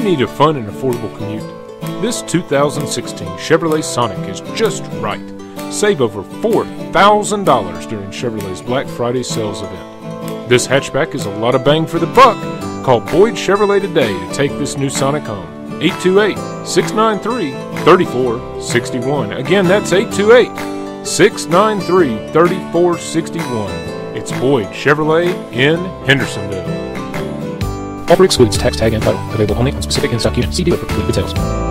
you need a fun and affordable commute? This 2016 Chevrolet Sonic is just right. Save over $4,000 during Chevrolet's Black Friday sales event. This hatchback is a lot of bang for the buck. Call Boyd Chevrolet today to take this new Sonic home. 828 693 3461. Again, that's 828 693 3461. It's Boyd Chevrolet in Hendersonville. Offer excludes tax tag and title. Available only on specific in-stock units. See dealer for complete details.